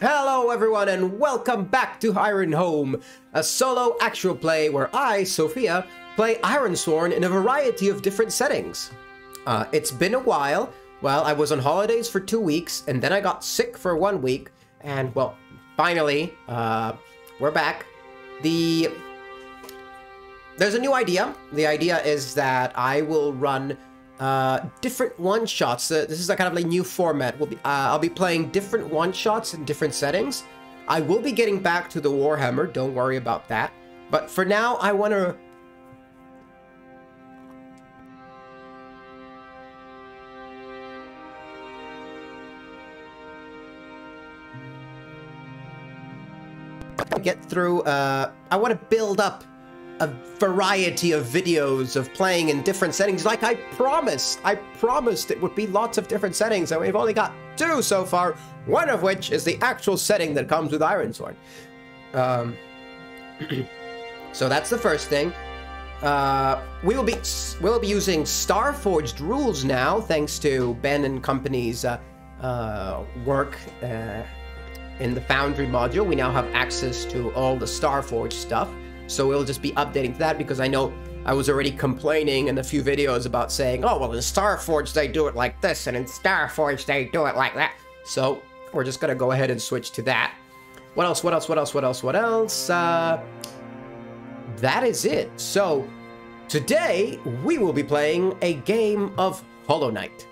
Hello everyone and welcome back to Ironhome, a solo actual play where I, Sofia, play Ironsworn in a variety of different settings. Uh, it's been a while. Well, I was on holidays for two weeks and then I got sick for one week and well, finally, uh, we're back. The... There's a new idea. The idea is that I will run uh, different one-shots. Uh, this is a kind of like new format. We'll be, uh, I'll be playing different one-shots in different settings. I will be getting back to the Warhammer, don't worry about that. But for now, I want to... get through, uh, I want to build up a variety of videos of playing in different settings like I promised. I promised it would be lots of different settings and we've only got two so far, one of which is the actual setting that comes with Ironsworn. Um, so that's the first thing. Uh, we will be we'll be using Starforged rules now, thanks to Ben and company's uh, uh, work uh, in the Foundry module. We now have access to all the Starforged stuff. So we'll just be updating that because I know I was already complaining in a few videos about saying, oh, well, in Starforged they do it like this, and in Starforged they do it like that. So we're just gonna go ahead and switch to that. What else, what else, what else, what else, what else? Uh, that is it. So today we will be playing a game of Hollow Knight.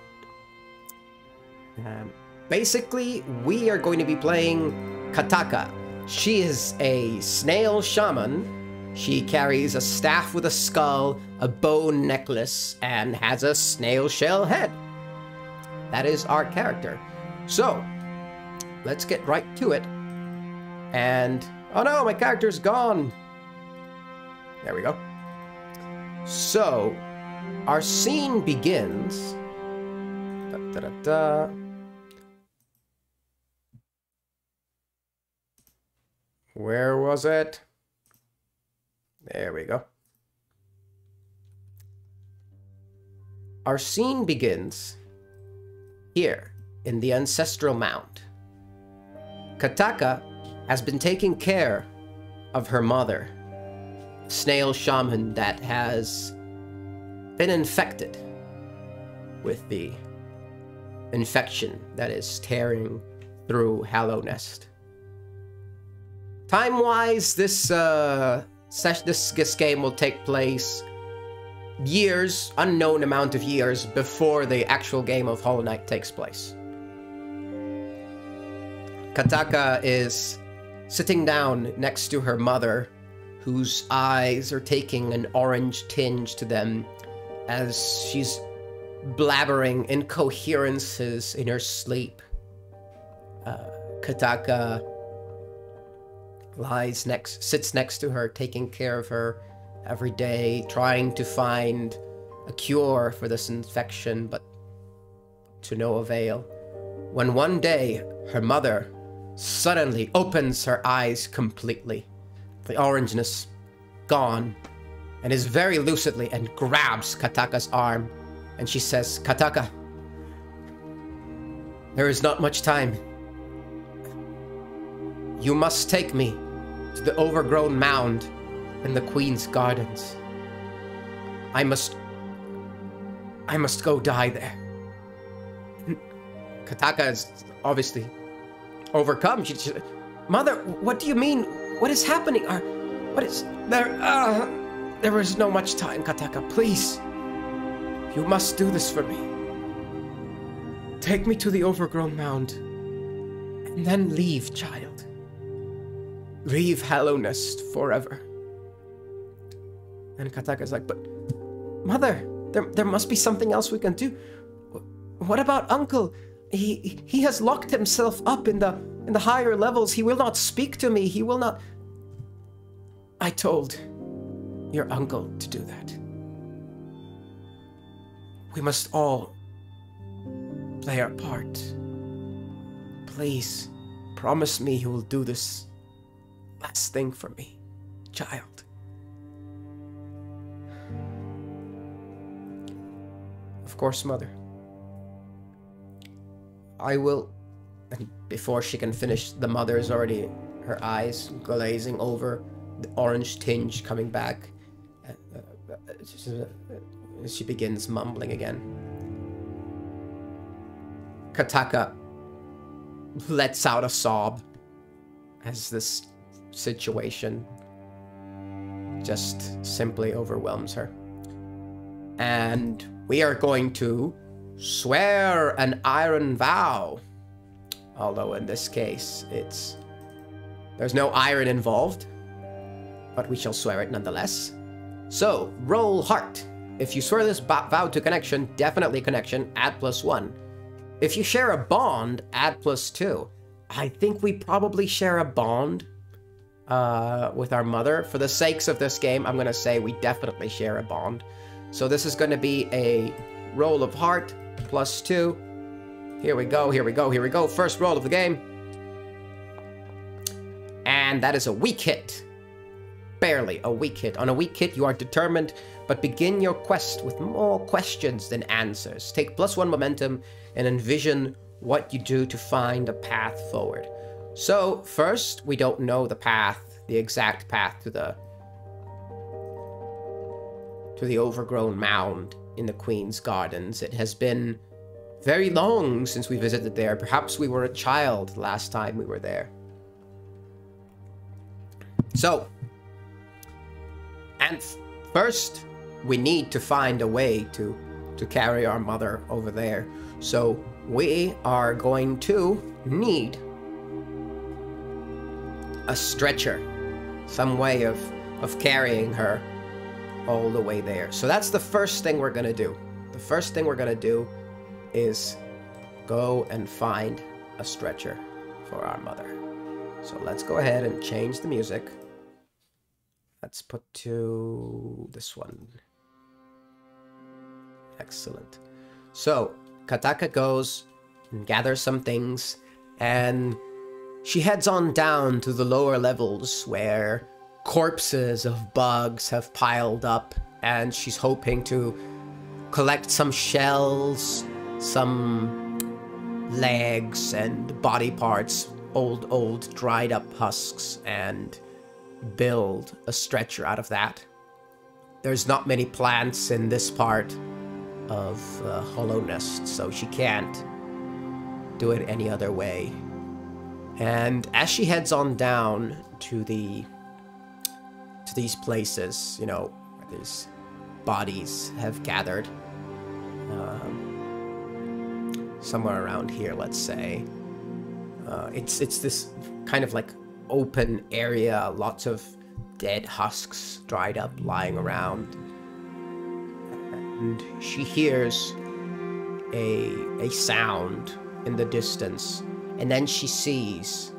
Um, basically, we are going to be playing Kataka. She is a snail shaman she carries a staff with a skull, a bone necklace, and has a snail shell head. That is our character. So, let's get right to it. And, oh no, my character's gone. There we go. So, our scene begins. Da, da, da. Where was it? There we go. Our scene begins here in the ancestral mound. Kataka has been taking care of her mother, snail shaman that has been infected with the infection that is tearing through Hallownest. Time-wise, this uh, this, this game will take place years, unknown amount of years, before the actual game of Hollow Knight takes place. Kataka is sitting down next to her mother, whose eyes are taking an orange tinge to them as she's blabbering incoherences in her sleep. Uh, Kataka lies next, sits next to her, taking care of her every day, trying to find a cure for this infection, but to no avail. When one day her mother suddenly opens her eyes completely, the orangeness gone, and is very lucidly and grabs Kataka's arm, and she says, Kataka, there is not much time. You must take me to the overgrown mound in the Queen's gardens. I must... I must go die there. Kataka is obviously overcome. She, she, Mother, what do you mean? What is happening? Are, what is... There... Uh, there is no much time, Kataka. Please. You must do this for me. Take me to the overgrown mound. And then leave, child. Leave Hallownest forever. And Kataka's like, but mother, there, there must be something else we can do. What about uncle? He he has locked himself up in the in the higher levels. He will not speak to me. He will not. I told your uncle to do that. We must all play our part. Please, promise me you will do this last thing for me, child. Of course, mother. I will And before she can finish, the mother is already, her eyes glazing over, the orange tinge coming back. Uh, uh, she begins mumbling again. Kataka lets out a sob as this situation just simply overwhelms her. And we are going to swear an iron vow. Although in this case, it's. There's no iron involved, but we shall swear it nonetheless. So, roll heart. If you swear this vow to connection, definitely connection, add plus one. If you share a bond, add plus two. I think we probably share a bond uh, with our mother. For the sakes of this game, I'm going to say we definitely share a bond. So this is going to be a roll of heart plus two. Here we go, here we go, here we go. First roll of the game. And that is a weak hit. Barely a weak hit. On a weak hit, you are determined, but begin your quest with more questions than answers. Take plus one momentum and envision what you do to find a path forward. So, first, we don't know the path, the exact path to the to the overgrown mound in the Queen's Gardens. It has been very long since we visited there. Perhaps we were a child last time we were there. So, and first, we need to find a way to to carry our mother over there. So, we are going to need a stretcher, some way of, of carrying her all the way there. So that's the first thing we're gonna do. The first thing we're gonna do is go and find a stretcher for our mother. So let's go ahead and change the music. Let's put to this one. Excellent. So Kataka goes and gathers some things and she heads on down to the lower levels where corpses of bugs have piled up, and she's hoping to collect some shells, some legs, and body parts, old, old, dried up husks, and build a stretcher out of that. There's not many plants in this part of uh, Hallownest, so she can't do it any other way. And as she heads on down to the to these places, you know, where these bodies have gathered, um, somewhere around here, let's say. Uh, it's it's this kind of like open area, lots of dead husks dried up lying around, and she hears a a sound in the distance and then she sees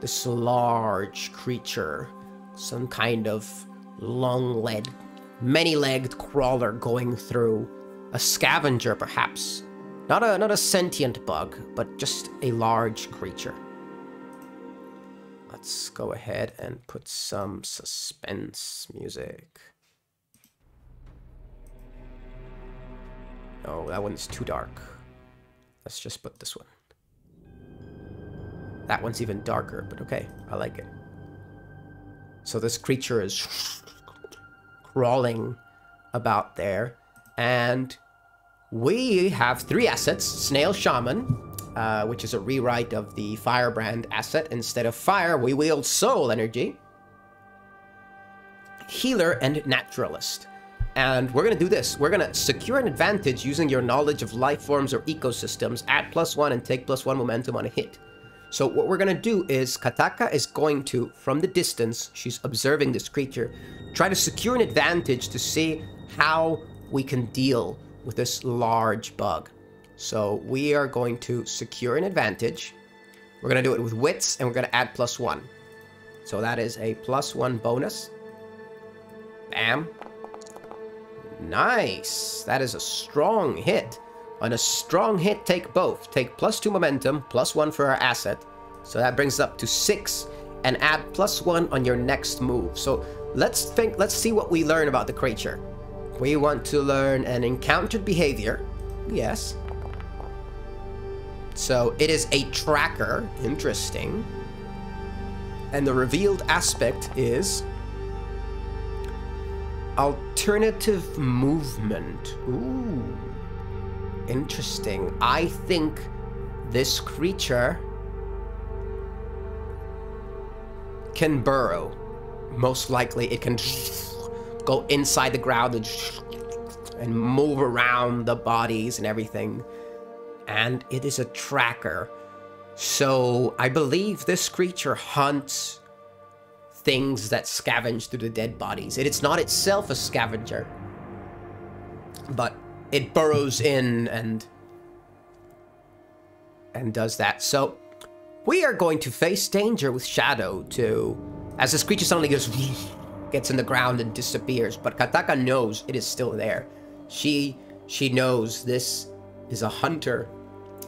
this large creature, some kind of long-legged, many-legged crawler going through, a scavenger perhaps. Not a not a sentient bug, but just a large creature. Let's go ahead and put some suspense music. Oh, that one's too dark. Let's just put this one. That one's even darker, but okay, I like it. So this creature is crawling about there, and we have three assets. Snail Shaman, uh, which is a rewrite of the Firebrand asset. Instead of fire, we wield soul energy. Healer and Naturalist. And we're going to do this. We're going to secure an advantage using your knowledge of life forms or ecosystems, add plus one, and take plus one momentum on a hit. So what we're gonna do is Kataka is going to, from the distance, she's observing this creature, try to secure an advantage to see how we can deal with this large bug. So we are going to secure an advantage. We're gonna do it with wits and we're gonna add plus one. So that is a plus one bonus. Bam. Nice. That is a strong hit. On a strong hit, take both. Take plus 2 momentum, plus 1 for our asset. So that brings up to 6. And add plus 1 on your next move. So let's think, let's see what we learn about the creature. We want to learn an encountered behavior. Yes. So it is a tracker. Interesting. And the revealed aspect is alternative movement. Ooh. Interesting. I think this creature can burrow. Most likely it can go inside the ground and, and move around the bodies and everything. And it is a tracker. So I believe this creature hunts things that scavenge through the dead bodies. It is not itself a scavenger, but it burrows in and and does that. So we are going to face danger with Shadow too, as this creature suddenly goes gets in the ground and disappears. But Kataka knows it is still there. She she knows this is a hunter.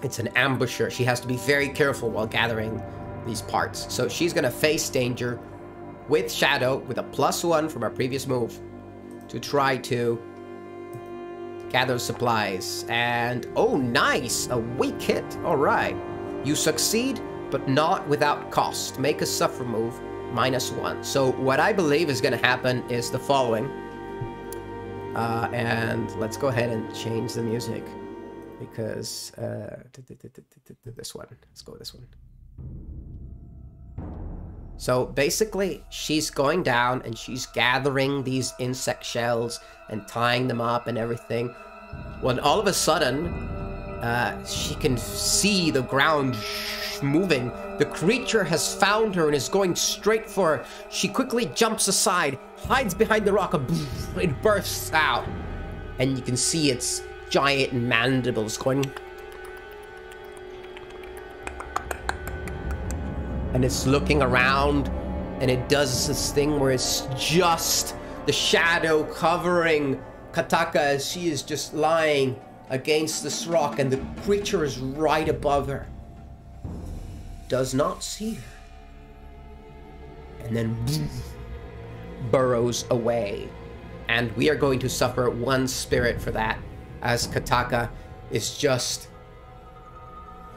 It's an ambusher. She has to be very careful while gathering these parts. So she's gonna face danger with Shadow with a plus one from our previous move to try to gather supplies. And oh, nice! A weak hit. All right. You succeed, but not without cost. Make a suffer move minus one. So what I believe is going to happen is the following. Uh, and let's go ahead and change the music because uh, this one. Let's go with this one. So basically, she's going down and she's gathering these insect shells and tying them up and everything. When all of a sudden, uh, she can see the ground moving. The creature has found her and is going straight for her. She quickly jumps aside, hides behind the rock, and it bursts out. And you can see its giant mandibles going and it's looking around and it does this thing where it's just the shadow covering Kataka as she is just lying against this rock and the creature is right above her. Does not see her. And then burrows away. And we are going to suffer one spirit for that as Kataka is just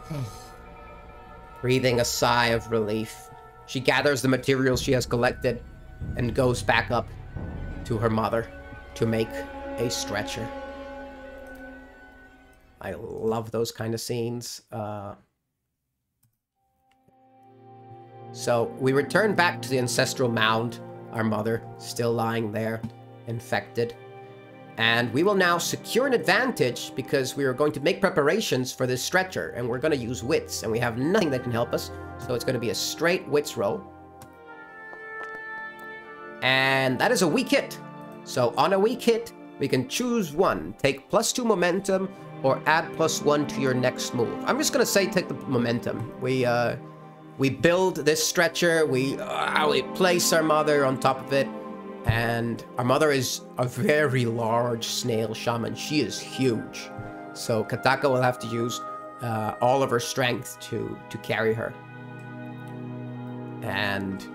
breathing a sigh of relief. She gathers the materials she has collected and goes back up to her mother to make a stretcher. I love those kind of scenes. Uh, so we return back to the ancestral mound, our mother still lying there, infected. And we will now secure an advantage because we are going to make preparations for this stretcher and we're going to use wits and we have nothing that can help us. So it's going to be a straight wits roll. And that is a weak hit. So on a weak hit, we can choose one. Take plus two momentum or add plus one to your next move. I'm just going to say take the momentum. We, uh, we build this stretcher, we, uh, we place our mother on top of it, and our mother is a very large snail shaman. She is huge. So Kataka will have to use uh, all of her strength to, to carry her. And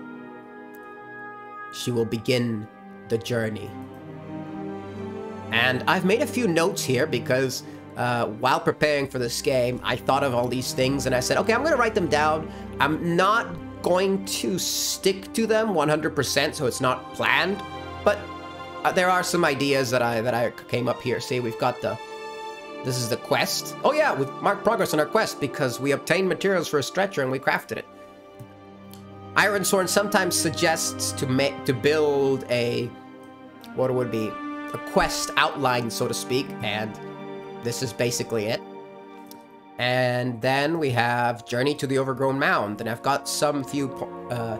she will begin the journey. And I've made a few notes here because uh, while preparing for this game, I thought of all these things and I said, okay, I'm going to write them down. I'm not going to stick to them 100%, so it's not planned. But uh, there are some ideas that I that I came up here. See, we've got the this is the quest. Oh yeah, we've marked progress on our quest because we obtained materials for a stretcher and we crafted it. Ironsworn sometimes suggests to make to build a what would be a quest outline, so to speak, and this is basically it. And then we have Journey to the Overgrown Mound, and I've got some few uh,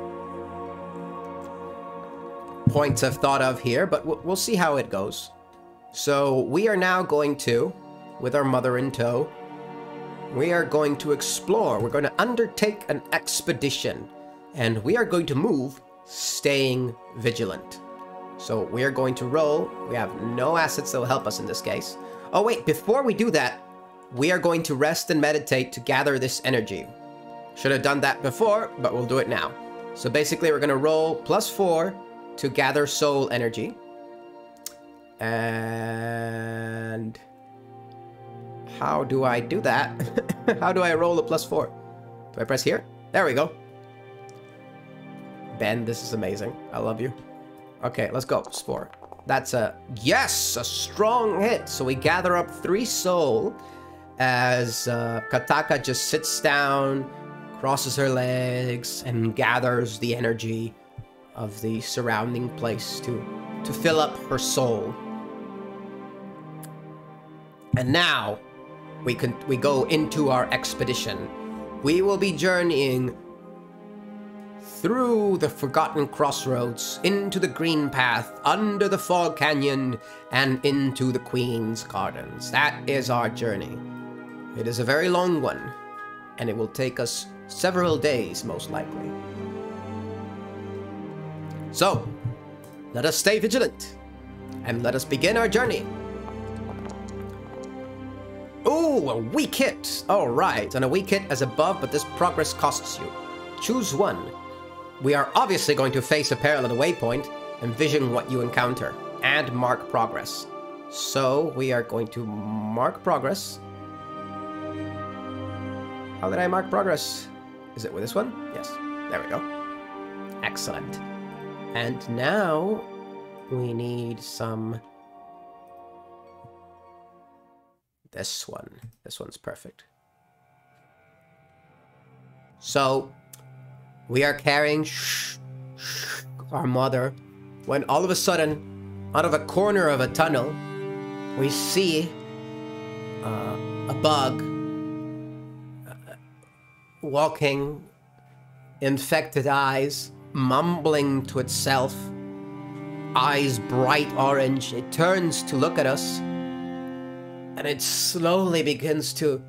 points I've thought of here, but we'll see how it goes. So we are now going to, with our mother in tow, we are going to explore. We're going to undertake an expedition, and we are going to move staying vigilant. So we are going to roll. We have no assets that will help us in this case. Oh wait, before we do that, we are going to rest and meditate to gather this energy. Should have done that before, but we'll do it now. So basically, we're going to roll plus four to gather soul energy. And How do I do that? How do I roll a plus four? Do I press here? There we go. Ben, this is amazing. I love you. Okay, let's go. Spore. That's a... Yes! A strong hit! So we gather up three soul as uh, Kataka just sits down, crosses her legs, and gathers the energy of the surrounding place to, to fill up her soul. And now, we can we go into our expedition. We will be journeying through the forgotten crossroads, into the green path, under the fog canyon, and into the Queen's Gardens. That is our journey. It is a very long one, and it will take us several days, most likely. So, let us stay vigilant, and let us begin our journey. Ooh, a weak hit! Alright, and a weak hit as above, but this progress costs you. Choose one. We are obviously going to face a parallel waypoint, envision what you encounter, and mark progress. So, we are going to mark progress. How did I mark progress? Is it with this one? Yes. There we go. Excellent. And now, we need some This one. This one's perfect. So, we are carrying shh, shh, our mother when all of a sudden, out of a corner of a tunnel, we see uh, a bug uh, walking, infected eyes, mumbling to itself, eyes bright orange. It turns to look at us and it slowly begins to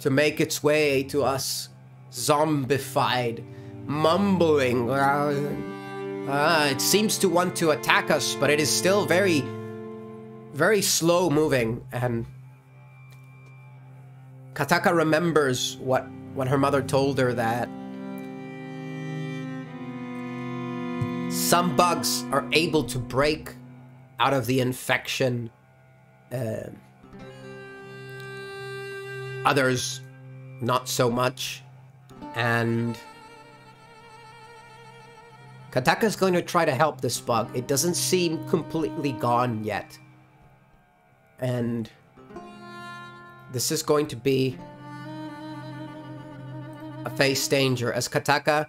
to make its way to us zombified mumbling. Uh, it seems to want to attack us but it is still very very slow moving. And Kataka remembers what what her mother told her that some bugs are able to break out of the infection. Uh, others not so much. And Kataka's going to try to help this bug. It doesn't seem completely gone yet. And this is going to be a face danger as Kataka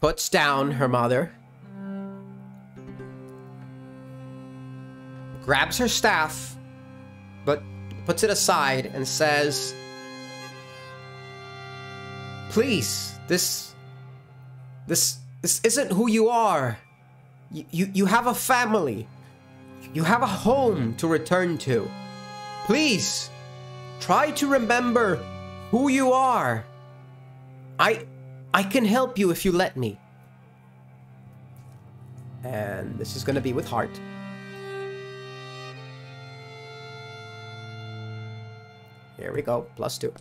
puts down her mother, grabs her staff, but puts it aside and says, Please, this... This... This isn't who you are. You, you, you have a family. You have a home to return to. Please, try to remember who you are. I... I can help you if you let me. And this is to be with heart. Here we go, plus two.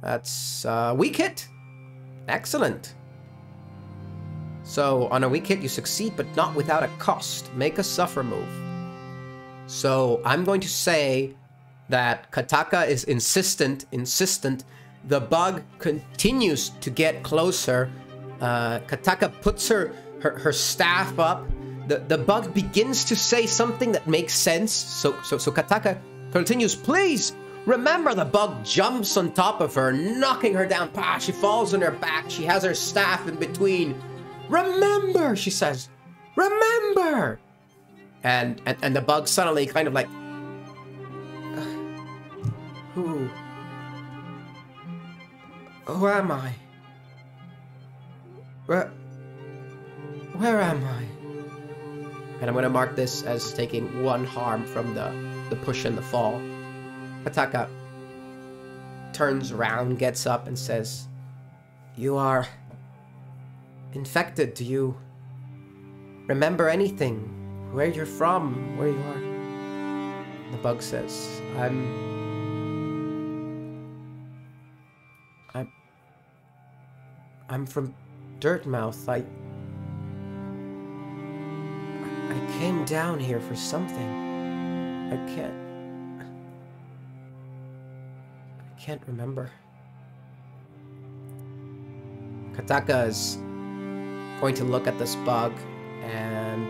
That's uh, weak hit. Excellent. So on a weak hit, you succeed, but not without a cost. Make a suffer move. So I'm going to say that Kataka is insistent, insistent. The bug continues to get closer. Uh, Kataka puts her, her, her staff up. The, the bug begins to say something that makes sense. So, so, so Kataka continues, please, Remember, the bug jumps on top of her, knocking her down. Pa, she falls on her back. She has her staff in between. Remember, she says. Remember! And, and, and the bug suddenly kind of like... Who? Who am I? Where... Where am I? And I'm going to mark this as taking one harm from the, the push and the fall. Kataka turns around, gets up, and says, You are infected. Do you remember anything? Where you're from? Where you are? The bug says, I'm. I'm. I'm from Dirtmouth. I. I came down here for something. I can't. I can't remember. Kataka is going to look at this bug and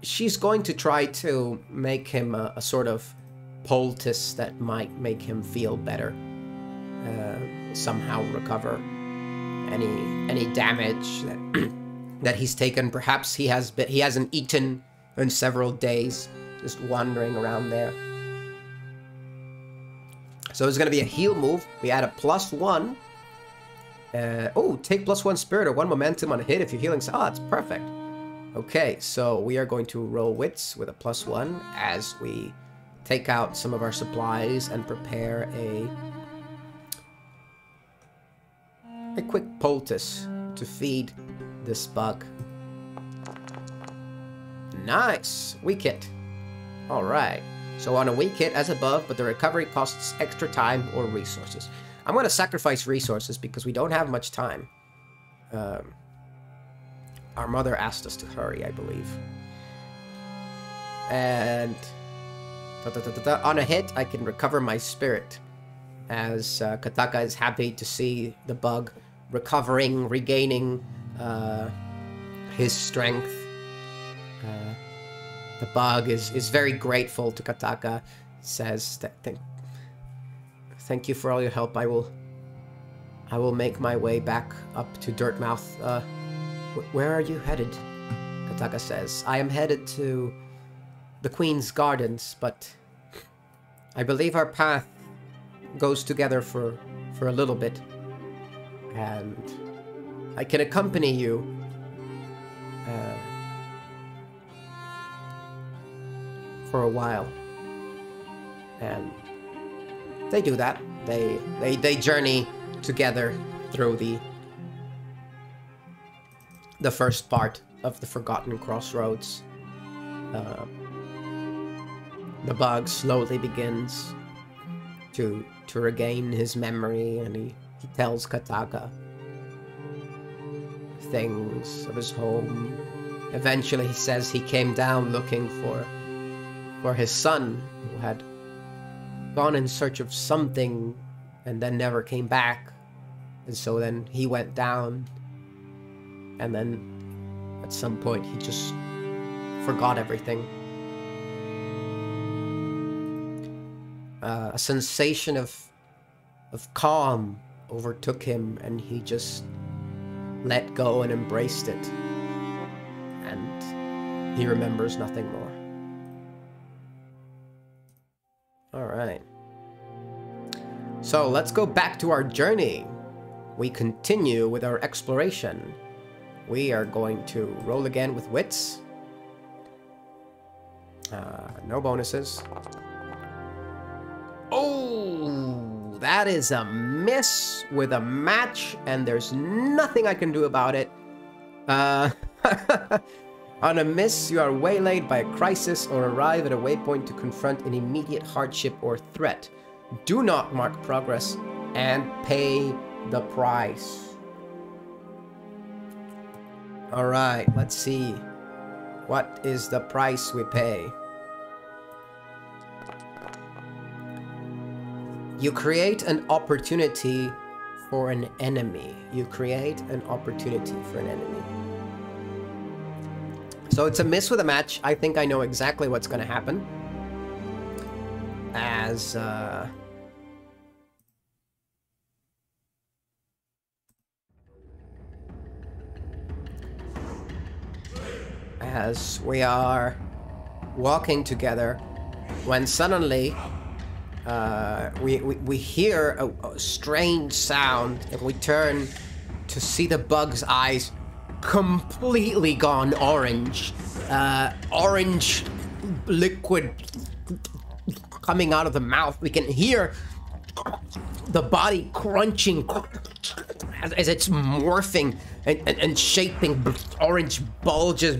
she's going to try to make him a, a sort of poultice that might make him feel better. Uh, somehow recover any any damage that that he's taken. Perhaps he has been, he hasn't eaten in several days, just wandering around there. So it's going to be a heal move. We add a plus one. Uh, oh, take plus one spirit or one momentum on a hit if you're healing. Oh, it's perfect. Okay, so we are going to roll wits with a plus one as we take out some of our supplies and prepare a a quick poultice to feed this bug. Nice! Weak hit. Alright. So on a weak hit as above, but the recovery costs extra time or resources. I'm going to sacrifice resources because we don't have much time. Um, our mother asked us to hurry, I believe. And da, da, da, on a hit, I can recover my spirit. As uh, Kataka is happy to see the bug recovering, regaining uh, his strength. Uh, the bug is, is very grateful to Kataka. Says that th thank you for all your help. I will I will make my way back up to Dirtmouth. Uh, wh where are you headed? Kataka says. I am headed to the Queen's Gardens, but I believe our path goes together for for a little bit and I can accompany you. Uh, for a while. And they do that. They they they journey together through the the first part of the Forgotten Crossroads. Uh, the bug slowly begins to to regain his memory, and he he tells Kataka things of his home. Eventually, he says he came down looking for for his son, who had gone in search of something and then never came back. And so then he went down, and then at some point he just forgot everything. Uh, a sensation of of calm overtook him and he just let go and embraced it. And he remembers nothing more. Alright. So let's go back to our journey. We continue with our exploration. We are going to roll again with wits. Uh, no bonuses. Oh! that is a miss with a match, and there's nothing I can do about it. Uh, on a miss, you are waylaid by a crisis or arrive at a waypoint to confront an immediate hardship or threat. Do not mark progress and pay the price. Alright, let's see. What is the price we pay? You create an opportunity for an enemy. You create an opportunity for an enemy. So it's a miss with a match. I think I know exactly what's going to happen. As, uh... As we are walking together, when suddenly uh, we, we, we hear a, a, strange sound and we turn to see the bug's eyes completely gone orange. Uh, orange liquid coming out of the mouth. We can hear the body crunching as, it's morphing and, and, and, shaping orange bulges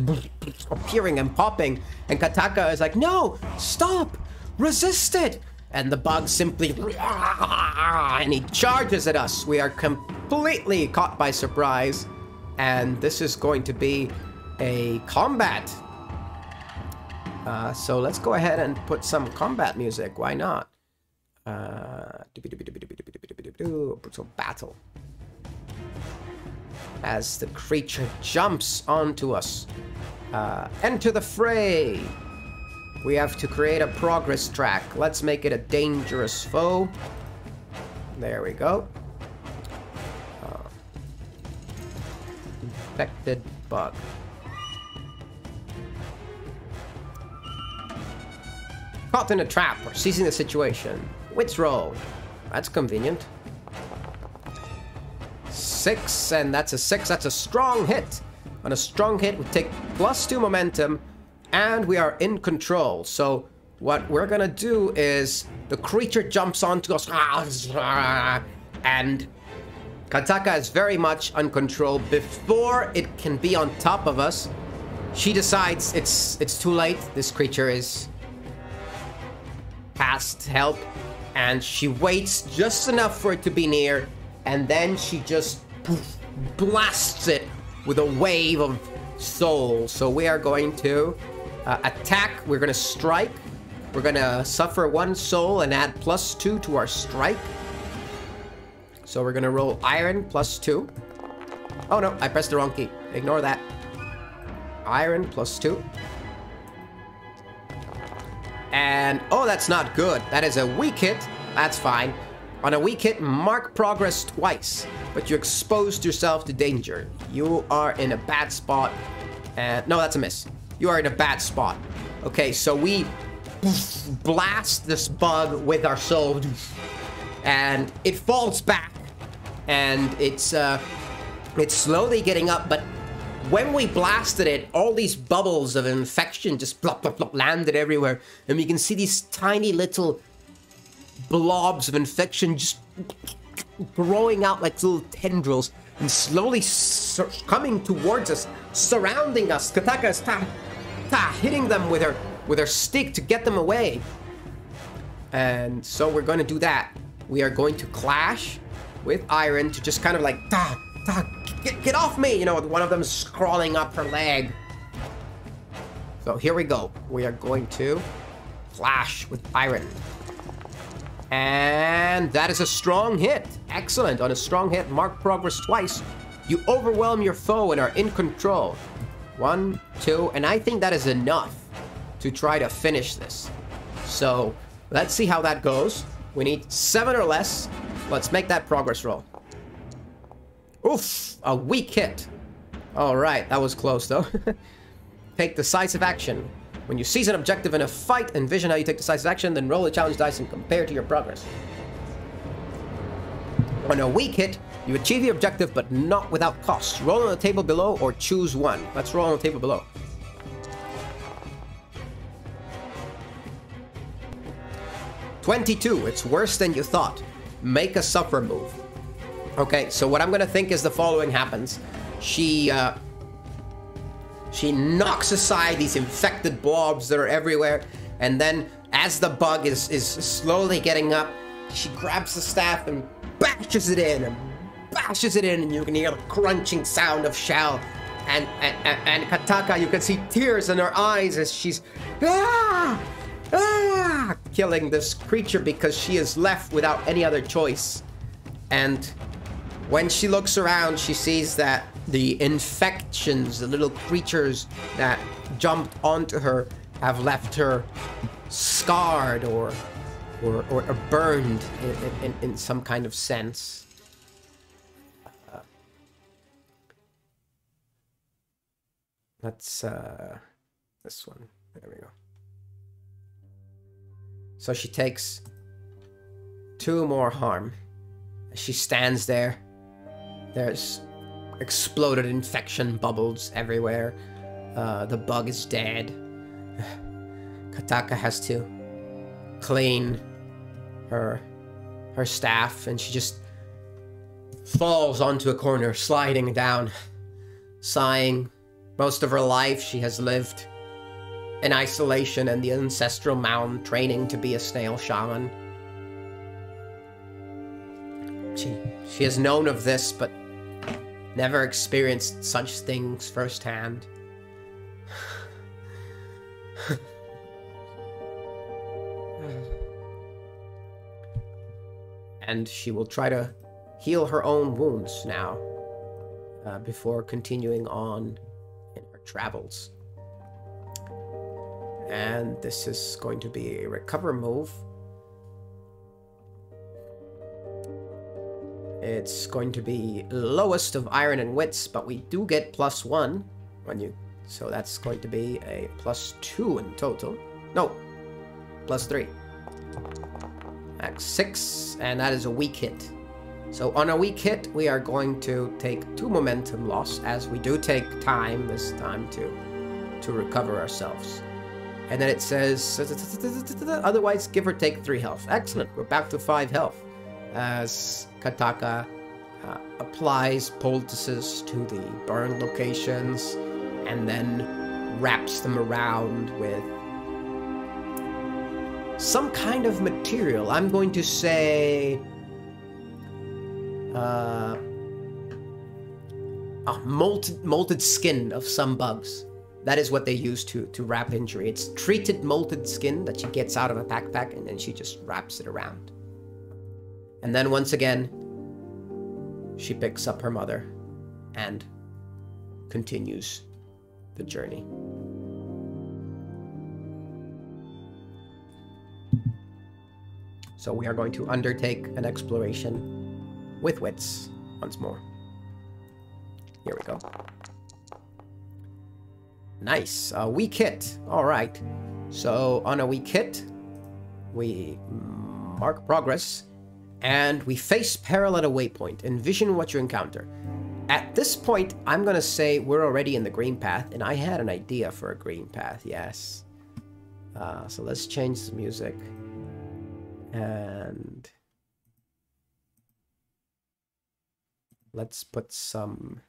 appearing and popping. And Kataka is like, no, stop, resist it and the bug simply and he charges at us. We are completely caught by surprise, and this is going to be a combat. Uh, so let's go ahead and put some combat music. Why not? Uh, brutal battle. As the creature jumps onto us. Uh, enter the fray! We have to create a progress track. Let's make it a dangerous foe. There we go. Infected bug. Caught in a trap or seizing the situation. Wits roll. That's convenient. Six, and that's a six. That's a strong hit. On a strong hit, we take plus two momentum, and we are in control. So what we're gonna do is the creature jumps onto us, and Kataka is very much uncontrolled. Before it can be on top of us, she decides it's it's too late. This creature is past help, and she waits just enough for it to be near, and then she just poof, blasts it with a wave of soul. So we are going to uh, attack. We're going to strike. We're going to suffer one soul and add plus two to our strike. So we're to roll iron plus two. Oh no, I pressed the wrong key. Ignore that. Iron plus two. And, oh, that's not good. That is a weak hit. That's fine. On a weak hit, mark progress twice, but you exposed yourself to danger. You are in a bad spot. And, no, that's a miss. You are in a bad spot. Okay, so we blast this bug with our sword, and it falls back, and it's, uh, it's slowly getting up, but when we blasted it, all these bubbles of infection just blop, blop, blop, landed everywhere. And we can see these tiny little blobs of infection just growing out like little tendrils and slowly coming towards us, surrounding us. Kataka is ta, ta, hitting them with her with her stick to get them away. And so we're going to do that. We are going to clash with Iron to just kind of like ta, ta, Get, get off me! You know, one of them crawling up her leg. So here we go. We are going to clash with iron. And that is a strong hit. Excellent. On a strong hit, mark progress twice. You overwhelm your foe and are in control. One, two, and I think that is enough to try to finish this. So let's see how that goes. We need seven or less. Let's make that progress roll. Oof, a weak hit. All right, that was close though. take decisive action. When you seize an objective in a fight, envision how you take decisive action, then roll the challenge dice and compare to your progress. On a weak hit, you achieve the objective, but not without cost. Roll on the table below or choose one. Let's roll on the table below. Twenty-two. It's worse than you thought. Make a suffer move. Okay, so what I'm gonna think is the following happens. She, uh, she knocks aside these infected blobs that are everywhere, and then as the bug is, is slowly getting up, she grabs the staff and bashes it in, and bashes it in, and you can hear the crunching sound of shell. And, and, and, Kataka, you can see tears in her eyes as she's, ah, ah, killing this creature because she is left without any other choice. And when she looks around, she sees that the infections, the little creatures that jumped onto her, have left her scarred or or, or, or burned in, in, in, some kind of sense. Uh, let's uh, this one. There we go. So she takes two more harm. She stands there there's exploded infection bubbles everywhere. Uh, the bug is dead. Kataka has to clean her her staff and she just falls onto a corner, sliding down, sighing. Most of her life she has lived in isolation and the ancestral mound training to be a snail shaman. She she has known of this, but Never experienced such things firsthand. And she will try to heal her own wounds now uh, before continuing on in her travels. And this is going to be a recover move. It's going to be lowest of iron and wits, but we do get plus one when you... So that's going to be a plus two in total. No, plus three. Max six, and that is a weak hit. So on a weak hit, we are going to take two momentum loss, as we do take time this time to, to recover ourselves. And then it says, otherwise give or take three health. Excellent, we're back to five health. As Kataka uh, applies poultices to the burn locations and then wraps them around with some kind of material. I'm going to say uh, oh, molted, molted skin of some bugs. That is what they use to, to wrap injury. It's treated molted skin that she gets out of a backpack and then she just wraps it around. And then once again, she picks up her mother and continues the journey. So we are going to undertake an exploration with wits once more. Here we go. Nice. A weak hit. All right. So on a weak hit, we mark progress, and we face peril at a waypoint. Envision what you encounter. At this point, I'm going to say we're already in the green path, and I had an idea for a green path, yes. Uh, so let's change the music. And let's put some...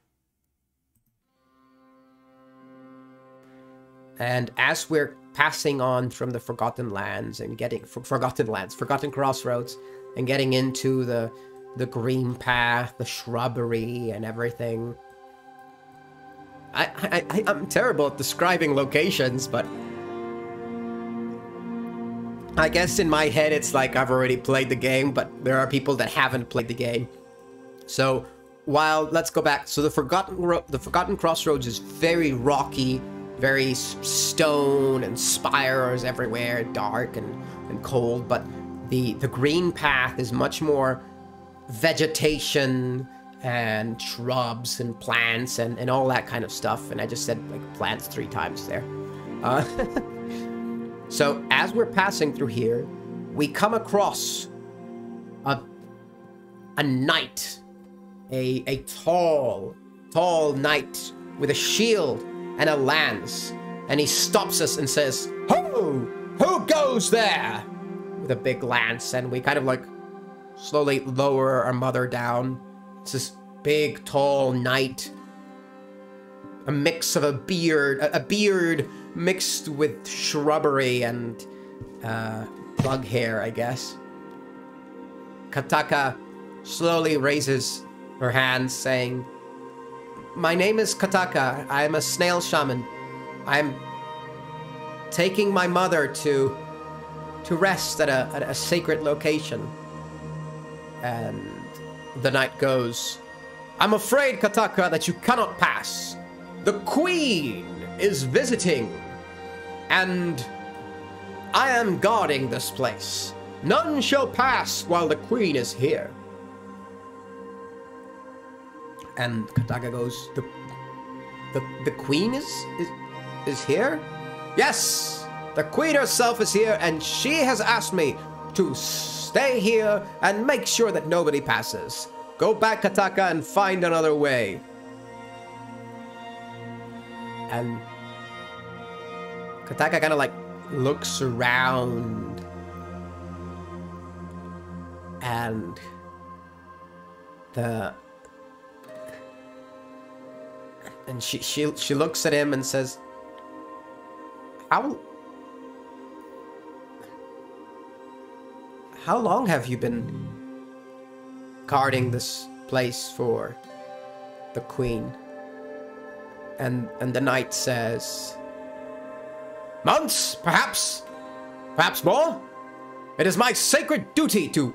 And as we're passing on from the Forgotten Lands and getting... Forgotten Lands, Forgotten Crossroads, and getting into the the green path, the shrubbery, and everything. I, I, I I'm terrible at describing locations, but I guess in my head it's like I've already played the game, but there are people that haven't played the game. So while let's go back. So the Forgotten the Forgotten Crossroads is very rocky, very stone and spires everywhere, dark and, and cold. But the the green path is much more vegetation and shrubs and plants and, and all that kind of stuff. And I just said like plants three times there. Uh, so as we're passing through here, we come across a a knight a, a tall, tall knight with a shield and a lance. And he stops us and says, Who? Who goes there? With a big lance. And we kind of like slowly lower our mother down. It's this big, tall knight. A mix of a beard, a, a beard mixed with shrubbery and uh, bug hair, I guess. Kataka slowly raises her hands, saying, My name is Kataka. I am a snail shaman. I'm taking my mother to to rest at a, at a sacred location. And the knight goes, I'm afraid, Kataka, that you cannot pass. The queen is visiting, and I am guarding this place. None shall pass while the queen is here. And Kataka goes, the, the, the queen is, is, is here? Yes, the queen herself is here and she has asked me to stay here and make sure that nobody passes. Go back, Kataka, and find another way. And Kataka kind of like looks around and the and she she she looks at him and says, "How how long have you been guarding this place for the queen?" And and the knight says, "Months, perhaps, perhaps more. It is my sacred duty to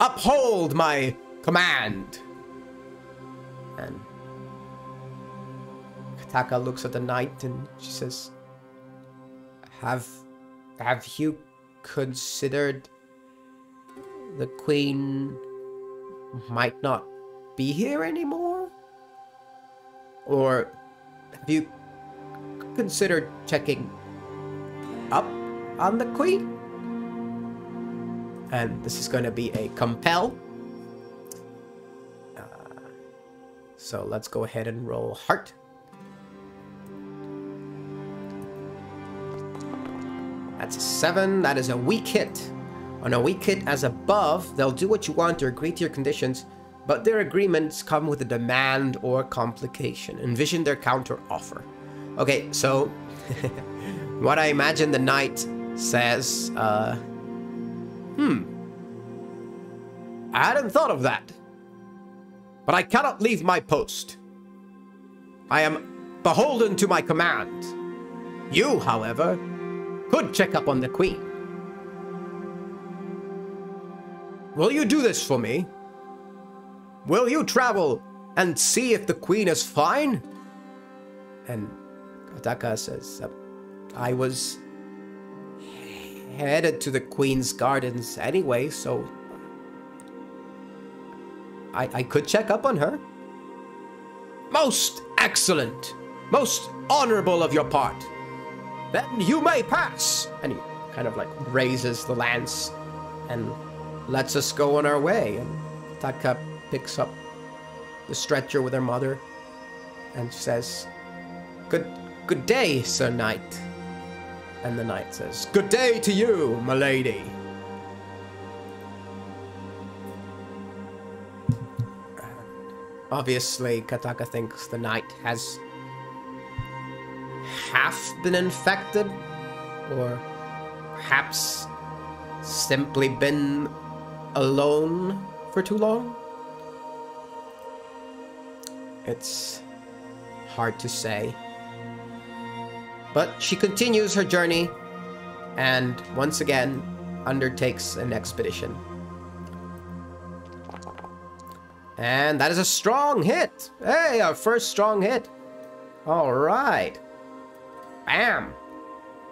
uphold my command. And Kataka looks at the knight and she says, "Have have you considered the queen might not be here anymore? Or have you considered checking up on the queen?" And this is going to be a compel. Uh, so let's go ahead and roll heart. That's a seven. That is a weak hit. On a weak hit as above, they'll do what you want or agree to your conditions, but their agreements come with a demand or complication. Envision their counter offer. Okay, so what I imagine the knight says, uh, hmm, I hadn't thought of that. But I cannot leave my post. I am beholden to my command. You, however, could check up on the queen. Will you do this for me? Will you travel and see if the queen is fine? And Kataka says, I was headed to the queen's gardens anyway, so I, I could check up on her. Most excellent, most honorable of your part. Then you may pass. And he kind of like raises the lance and lets us go on our way. And Taka picks up the stretcher with her mother and says, Good good day, Sir Knight. And the knight says, Good day to you, my lady. Obviously, Kataka thinks the knight has half been infected, or perhaps simply been alone for too long. It's hard to say. But she continues her journey and once again undertakes an expedition. And that is a strong hit. Hey, our first strong hit. All right. Bam.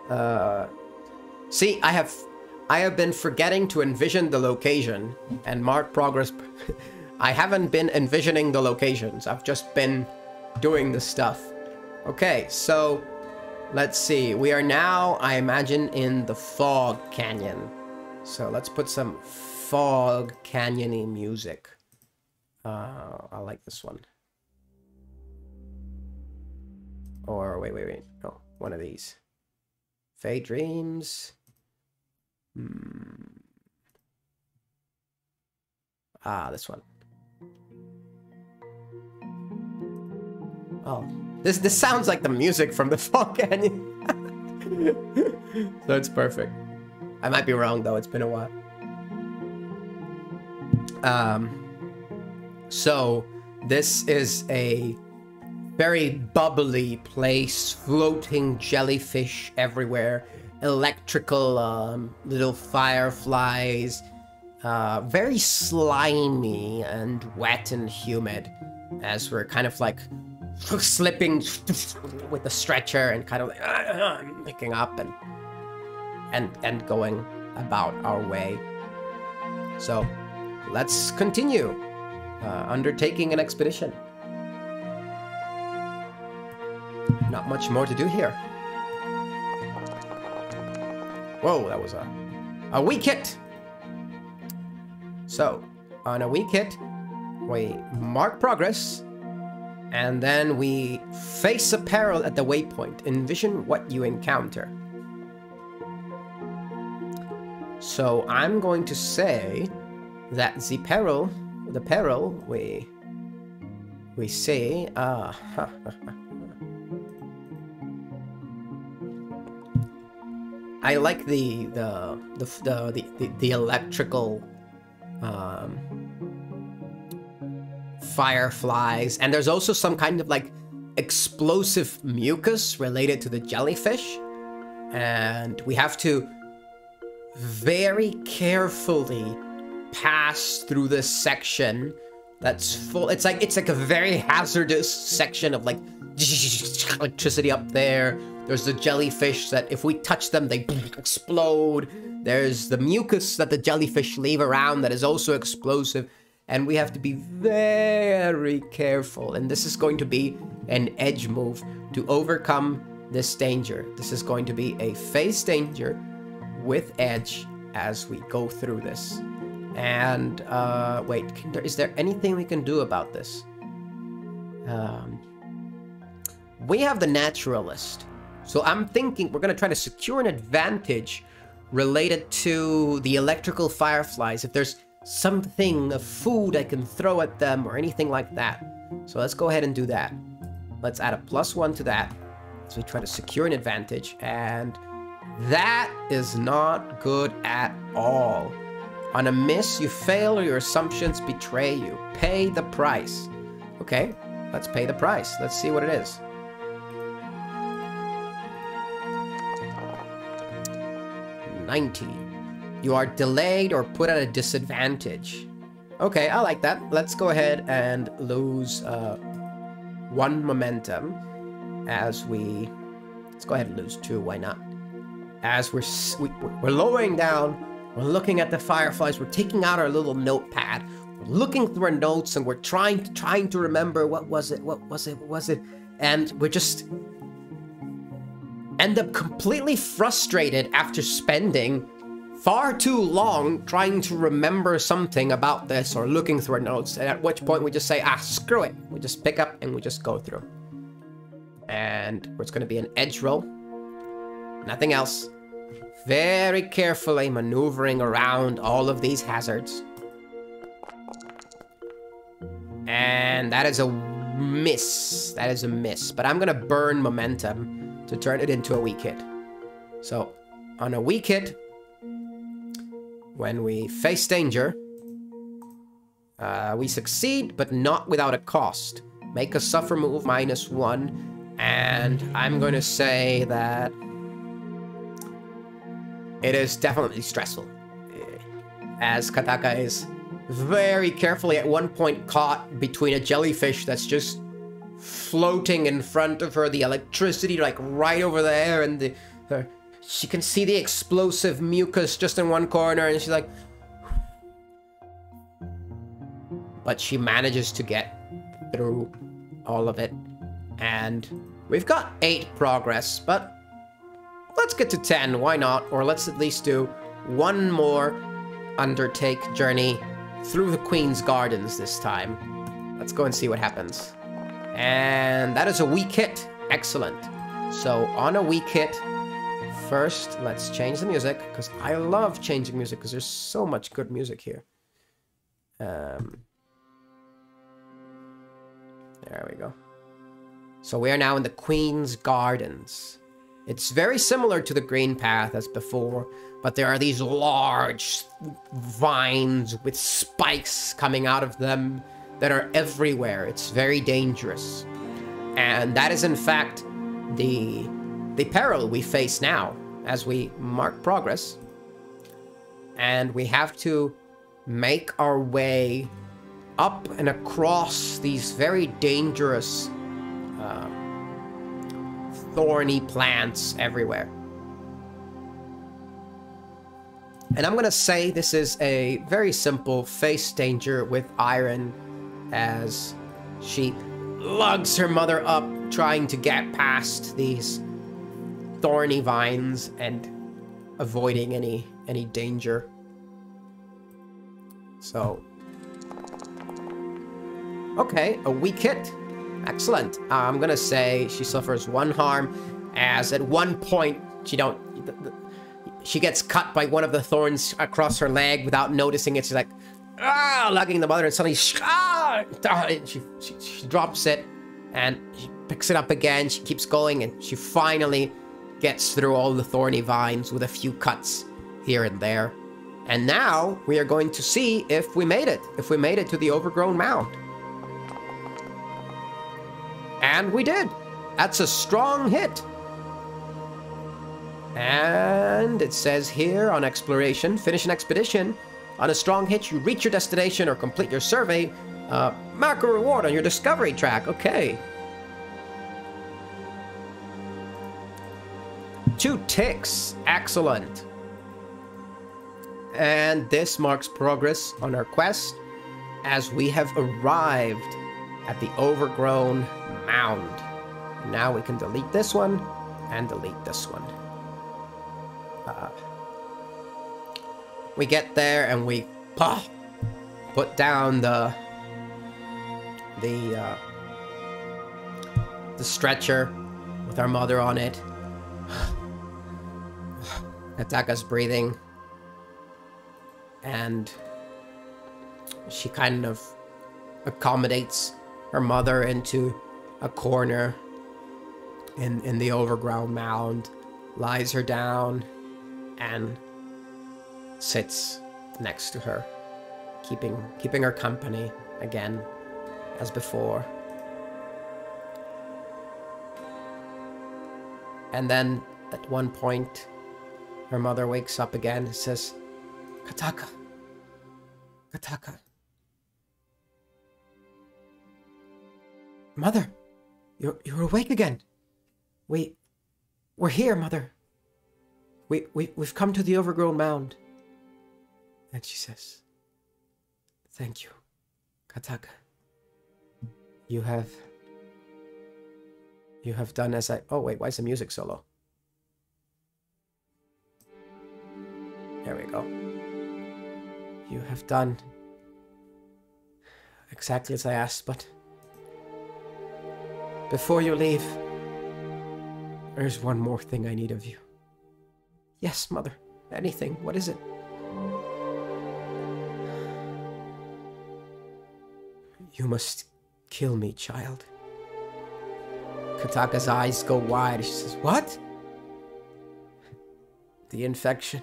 Uh, see, I have, I have been forgetting to envision the location and mark progress. I haven't been envisioning the locations. I've just been doing the stuff. Okay, so let's see. We are now, I imagine, in the Fog Canyon. So let's put some Fog Canyony music. Uh, I like this one. Or wait, wait, wait. No, one of these. Fade Dreams. Hmm. Ah, this one. Oh, this this sounds like the music from the Fog Canyon. so it's perfect. I might be wrong though. It's been a while. Um. So this is a very bubbly place, floating jellyfish everywhere, electrical um, little fireflies, uh, very slimy and wet and humid as we're kind of like slipping with the stretcher and kind of like uh, picking up and and and going about our way. So let's continue uh, undertaking an expedition. Not much more to do here. Whoa, that was a, a weak hit. So, on a weak hit, we mark progress, and then we face a peril at the waypoint. Envision what you encounter. So I'm going to say that the peril the peril we we see uh I like the the the the the, the electrical um fireflies and there's also some kind of like explosive mucus related to the jellyfish and we have to very carefully pass through this section that's full. It's like it's like a very hazardous section of like electricity up there. There's the jellyfish that if we touch them, they explode. There's the mucus that the jellyfish leave around that is also explosive. And we have to be very careful. And this is going to be an edge move to overcome this danger. This is going to be a face danger with edge as we go through this. And, uh, wait, there, is there anything we can do about this? Um, we have the naturalist. So I'm thinking we're going to try to secure an advantage related to the electrical fireflies. If there's something of food I can throw at them or anything like that. So let's go ahead and do that. Let's add a plus one to that as we try to secure an advantage. And that is not good at all. On a miss, you fail or your assumptions betray you. Pay the price. Okay, let's pay the price. Let's see what it is. Ninety. You are delayed or put at a disadvantage. Okay, I like that. Let's go ahead and lose uh, one momentum as we... Let's go ahead and lose two, why not? As we're, we, we're lowering down, we're looking at the fireflies, we're taking out our little notepad, we're looking through our notes and we're trying to, trying to remember what was it, what was it, what was it, and we're just end up completely frustrated after spending far too long trying to remember something about this or looking through our notes, and at which point we just say, ah, screw it. We just pick up and we just go through. And it's going to be an edge roll. Nothing else. Very carefully maneuvering around all of these hazards. And that is a miss. That is a miss. But I'm going to burn momentum to turn it into a weak hit. So on a weak hit, when we face danger, uh, we succeed, but not without a cost. Make a suffer move minus one, and I'm going to say that it is definitely stressful. As Kataka is very carefully at one point caught between a jellyfish that's just floating in front of her, the electricity like right over there, and the her she can see the explosive mucus just in one corner and she's like... But she manages to get through all of it. And we've got 8 progress, but let's get to 10, why not? Or let's at least do one more undertake journey through the Queen's Gardens this time. Let's go and see what happens. And that is a weak hit. Excellent. So on a weak hit, first, let's change the music, because I love changing music, because there's so much good music here. Um, there we go. So we are now in the Queen's Gardens. It's very similar to the Green Path as before, but there are these large vines with spikes coming out of them that are everywhere. It's very dangerous. And that is in fact the the peril we face now as we mark progress. And we have to make our way up and across these very dangerous, uh, thorny plants everywhere. And I'm going to say this is a very simple face danger with Iron as she lugs her mother up trying to get past these thorny vines and avoiding any any danger. So, okay, a weak hit. Excellent. Uh, I'm gonna say she suffers one harm, as at one point she don't. She gets cut by one of the thorns across her leg without noticing it. She's like, ah, lugging the mother, and suddenly, ah, Ah, ah, she, she, she drops it, and she picks it up again. She keeps going, and she finally gets through all the thorny vines with a few cuts here and there. And now we are going to see if we made it, if we made it to the overgrown mound. And we did. That's a strong hit. And it says here on exploration, finish an expedition On a strong hit, you reach your destination or complete your survey. Uh, mark a reward on your discovery track. Okay. Two ticks. Excellent. And this marks progress on our quest as we have arrived at the overgrown mound. Now we can delete this one and delete this one. Uh, we get there and we pah, put down the the uh, the stretcher with our mother on it. Kataka's breathing and she kind of accommodates her mother into a corner in in the overgrown mound, lies her down, and sits next to her, keeping keeping her company again as before. And then at one point, her mother wakes up again and says, Kataka. Kataka. Mother, you're, you're awake again. We, we're here, Mother. We, we, we've come to the overgrown mound. And she says, Thank you, Kataka. You have, you have done as I, oh wait, why is the music solo? There we go. You have done exactly as I asked, but before you leave, there's one more thing I need of you. Yes, Mother. Anything. What is it? You must kill me, child. Kataka's eyes go wide. She says, What? The infection.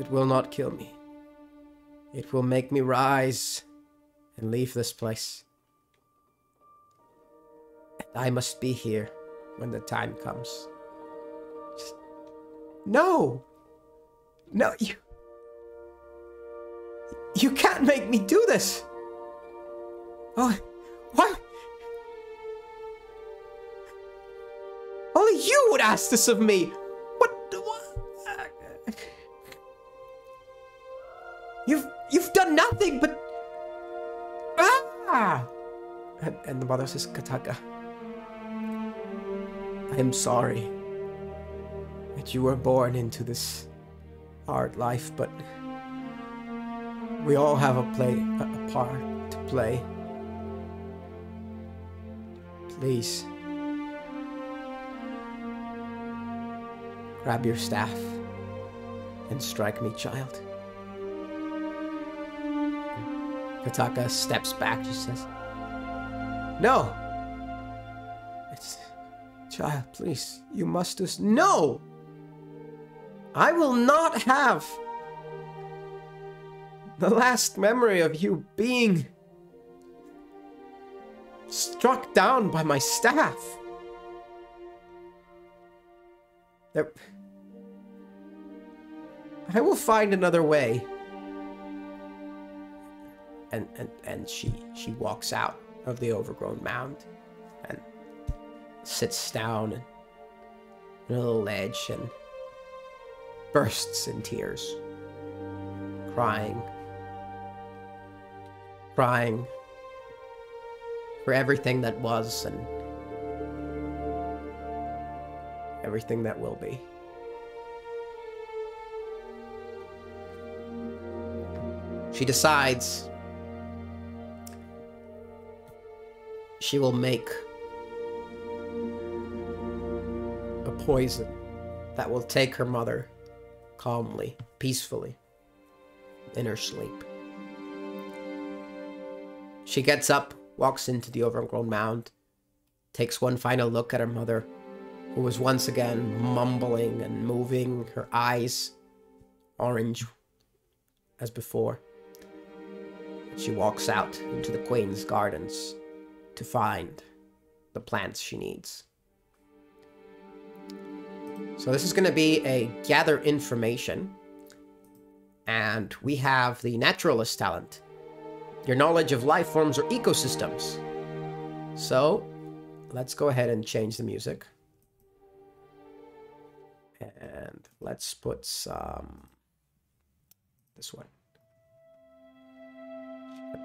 It will not kill me. It will make me rise and leave this place. And I must be here when the time comes. Just... No! No, you... You can't make me do this! Oh, what? Only you would ask this of me! What? what? You've you've done nothing but ah! And, and the mother says, Kataka, I am sorry that you were born into this hard life, but we all have a play a, a part to play. Please. Grab your staff and strike me, child. Kataka steps back. She says, No! It's. Child, please. You must just. No! I will not have the last memory of you being struck down by my staff. There... I will find another way. And, and, and she, she walks out of the overgrown mound and sits down on a little ledge and bursts in tears, crying, crying for everything that was and everything that will be. She decides she will make a poison that will take her mother calmly, peacefully, in her sleep. She gets up walks into the overgrown mound, takes one final look at her mother, who was once again mumbling and moving, her eyes orange as before. She walks out into the Queen's gardens to find the plants she needs. So this is going to be a gather information. And we have the naturalist talent. Your knowledge of life forms or ecosystems. So, let's go ahead and change the music. And let's put some... This one.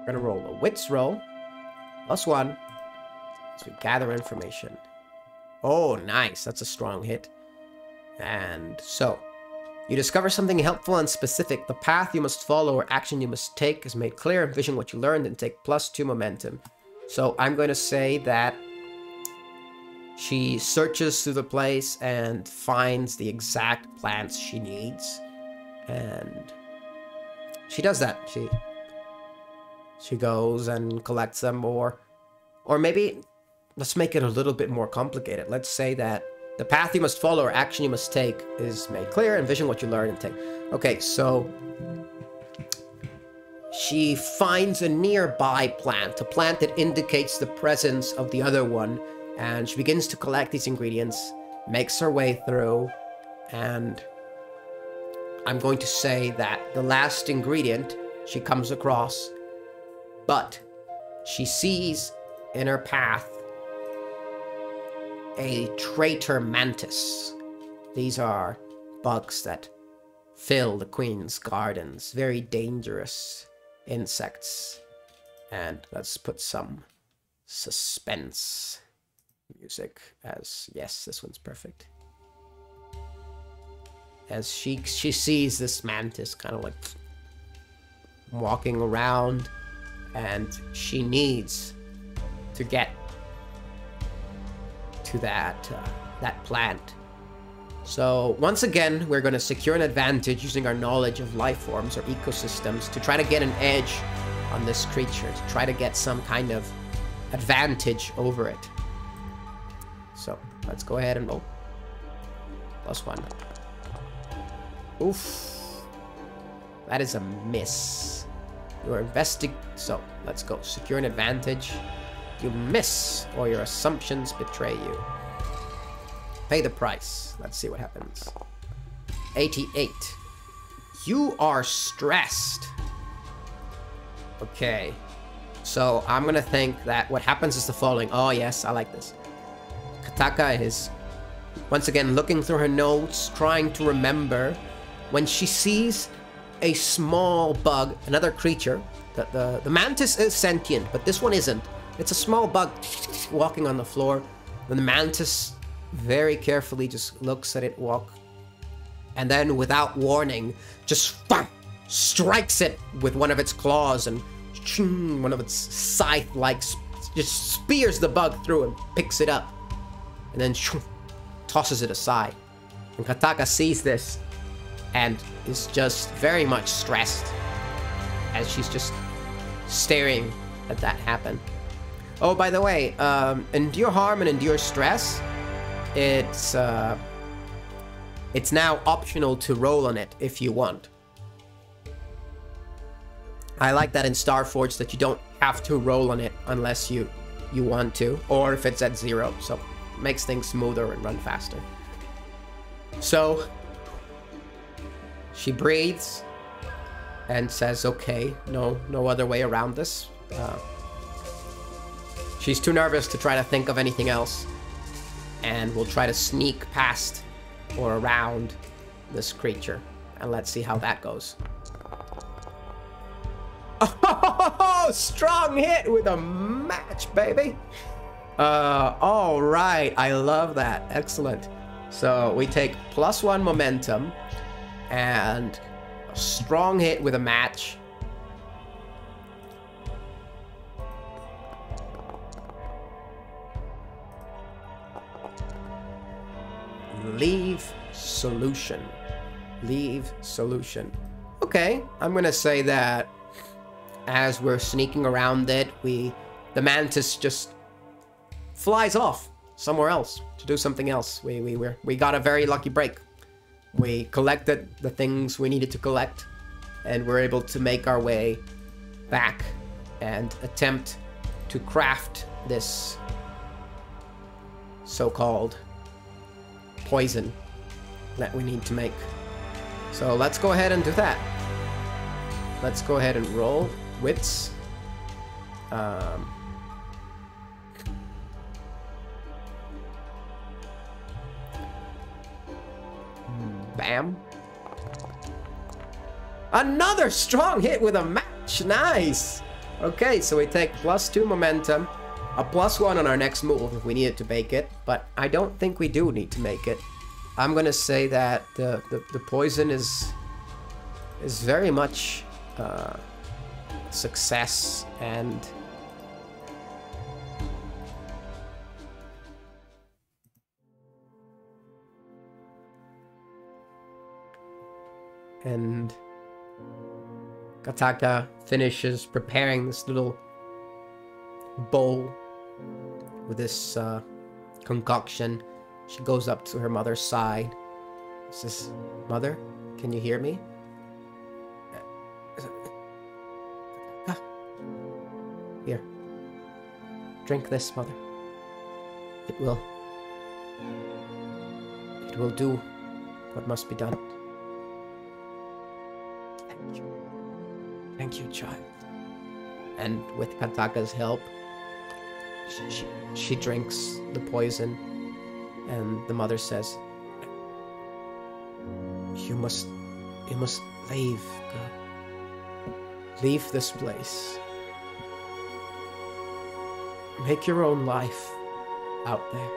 We're to roll a wits roll. Plus one. As we gather information. Oh, nice. That's a strong hit. And so, you discover something helpful and specific. The path you must follow or action you must take is made clear. Envision what you learned and take plus two momentum. So I'm going to say that she searches through the place and finds the exact plants she needs. And she does that. She she goes and collects them or or maybe let's make it a little bit more complicated. Let's say that the path you must follow or action you must take is made clear. Envision what you learn and take. Okay, so she finds a nearby plant, a plant that indicates the presence of the other one, and she begins to collect these ingredients, makes her way through, and I'm going to say that the last ingredient she comes across, but she sees in her path a traitor mantis. These are bugs that fill the queen's gardens. Very dangerous insects. And let's put some suspense music as yes, this one's perfect. As she she sees this mantis kind of like walking around and she needs to get to that uh, that plant. So once again, we're going to secure an advantage using our knowledge of life forms or ecosystems to try to get an edge on this creature, to try to get some kind of advantage over it. So let's go ahead and roll. Plus one. Oof. That is a miss. You're investing. So let's go. Secure an advantage. You miss, or your assumptions betray you. Pay the price. Let's see what happens. 88. You are stressed. Okay. So I'm gonna think that what happens is the following. Oh yes, I like this. Kataka is once again looking through her notes, trying to remember when she sees a small bug, another creature. The, the, the mantis is sentient, but this one isn't. It's a small bug walking on the floor. And the mantis very carefully just looks at it walk. And then, without warning, just strikes it with one of its claws and one of its scythe-like just spears the bug through and picks it up. And then tosses it aside. And Kataka sees this and is just very much stressed as she's just staring at that happen. Oh, by the way, um, endure harm and endure stress. It's uh, it's now optional to roll on it if you want. I like that in Starforged that you don't have to roll on it unless you you want to, or if it's at zero, so makes things smoother and run faster. So she breathes and says, "Okay, no, no other way around this." Uh, She's too nervous to try to think of anything else. And we'll try to sneak past or around this creature. And let's see how that goes. Oh, strong hit with a match, baby. Uh, all right. I love that. Excellent. So we take plus one momentum and a strong hit with a match. Leave solution. Leave solution. Okay, I'm gonna say that as we're sneaking around it, we the mantis just flies off somewhere else to do something else. We we we we got a very lucky break. We collected the things we needed to collect, and we're able to make our way back and attempt to craft this so-called poison that we need to make. So let's go ahead and do that. let's go ahead and roll wits. Um, bam. Another strong hit with a match. Nice. Okay, so we take plus two momentum, a plus one on our next move if we needed to make it, but I don't think we do need to make it. I'm gonna say that the, the, the poison is is very much uh, success and and Kataka finishes preparing this little bowl with this uh, concoction. She goes up to her mother's side. Says, Mother, can you hear me? Ah. Here. Drink this, mother. It will. It will do what must be done. Thank you. Thank you, child. And with Kataka's help, she, she, drinks the poison, and the mother says, "You must, you must leave, girl. Leave this place. Make your own life out there.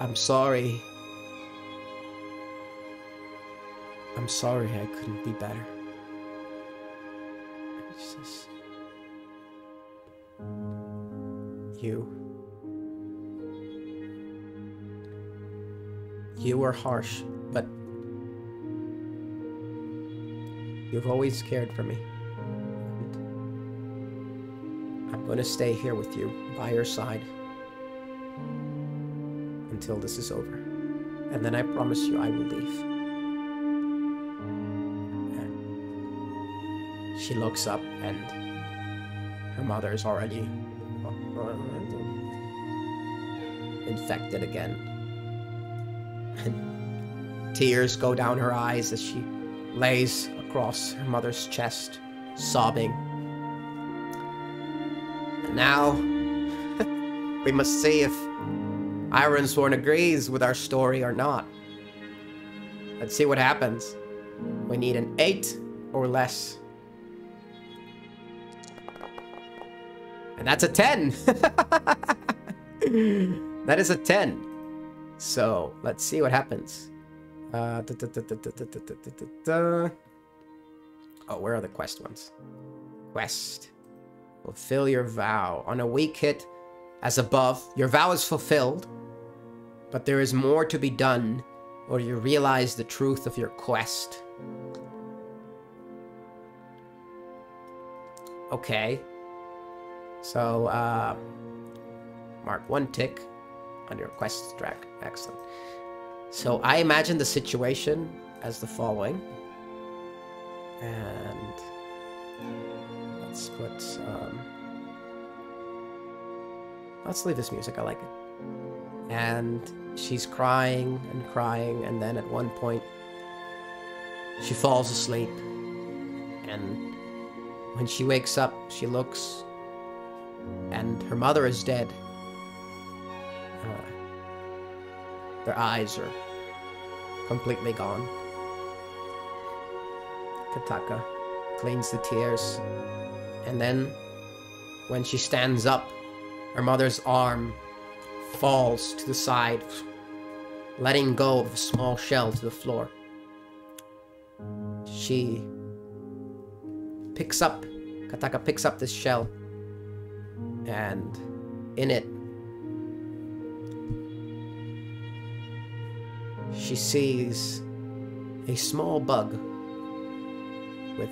I'm sorry." I'm sorry I couldn't be better. You. You were harsh, but you've always cared for me. And I'm gonna stay here with you, by your side, until this is over. And then I promise you I will leave. she looks up and her mother is already infected again. And tears go down her eyes as she lays across her mother's chest, sobbing. And now, we must see if Ironsworn agrees with our story or not. Let's see what happens. We need an 8 or less. And that's a 10. that is a 10. So let's see what happens. Oh, where are the quest ones? Quest. Fulfill your vow. On a weak hit, as above, your vow is fulfilled, but there is more to be done, or you realize the truth of your quest. Okay. So, uh, mark one tick on your quest track. Excellent. So I imagine the situation as the following. And let's put, um, let's leave this music. I like it. And she's crying and crying. And then at one point, she falls asleep. And when she wakes up, she looks and her mother is dead. Uh, their eyes are completely gone. Kataka cleans the tears, and then when she stands up, her mother's arm falls to the side, letting go of a small shell to the floor. She picks up, Kataka picks up this shell and in it she sees a small bug with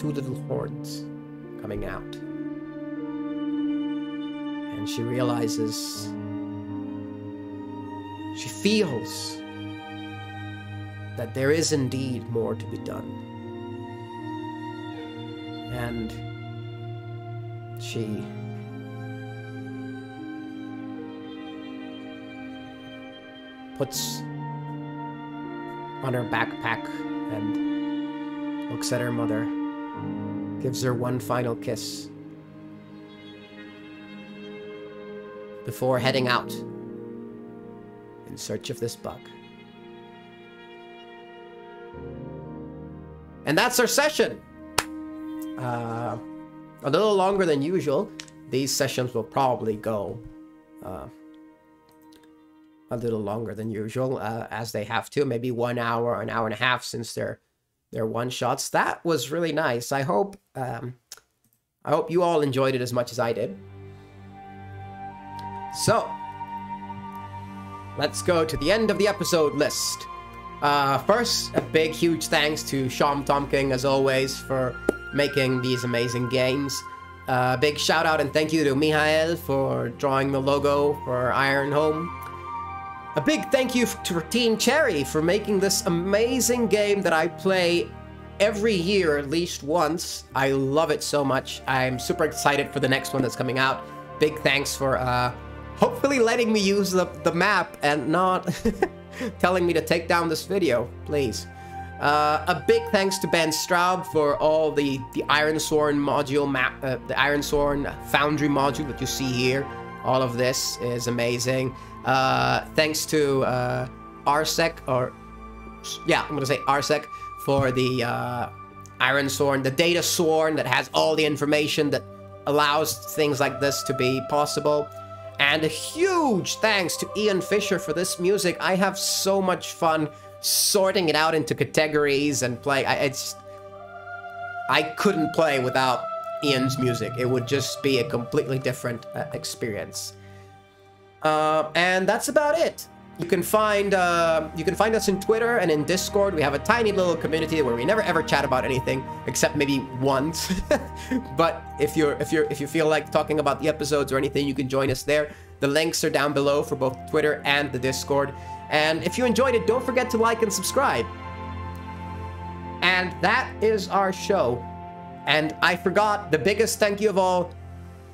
two little horns coming out. And she realizes she feels that there is indeed more to be done. And she puts on her backpack and looks at her mother, gives her one final kiss. Before heading out in search of this bug. And that's our session. Uh, a little longer than usual. These sessions will probably go uh, a little longer than usual, uh, as they have to. Maybe one hour an hour and a half since they're they're one shots. That was really nice. I hope um, I hope you all enjoyed it as much as I did. So let's go to the end of the episode list. Uh, first, a big, huge thanks to Shawn Tomkin, as always, for making these amazing games. Uh, big shout out and thank you to Mihael for drawing the logo for Ironhome. A big thank you to Team Cherry for making this amazing game that I play every year at least once. I love it so much. I'm super excited for the next one that's coming out. Big thanks for uh, hopefully letting me use the, the map and not telling me to take down this video, please. Uh, a big thanks to Ben Straub for all the, the Ironsworn module map, uh, the Ironsworn Foundry module that you see here. All of this is amazing. Uh, thanks to uh, Arsec, or yeah, I'm gonna say Arsec for the uh, Ironsworn, the Datasworn that has all the information that allows things like this to be possible. And a huge thanks to Ian Fisher for this music. I have so much fun sorting it out into categories and play. I, it's I couldn't play without Ian's music. It would just be a completely different uh, experience. Uh, and that's about it. You can find uh, you can find us in Twitter and in Discord. We have a tiny little community where we never ever chat about anything except maybe once. but if you're if you're if you feel like talking about the episodes or anything, you can join us there. The links are down below for both Twitter and the Discord. And if you enjoyed it, don't forget to like and subscribe. And that is our show. And I forgot the biggest thank you of all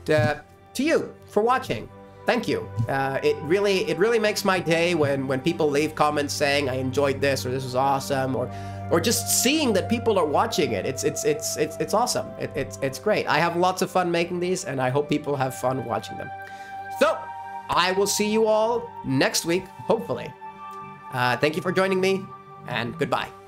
to, to you for watching thank you. Uh, it really it really makes my day when when people leave comments saying I enjoyed this or this was awesome or or just seeing that people are watching it. It's it's it's it's it's awesome. It, it's it's great. I have lots of fun making these, and I hope people have fun watching them. So I will see you all next week, hopefully. Uh, thank you for joining me, and goodbye.